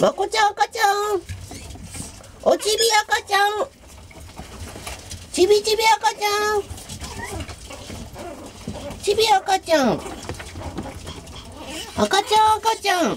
まこちゃん赤ちゃん。おちび赤ちゃん。ちびちび赤ちゃん。ちび赤ちゃん。赤ちゃん赤ちゃん。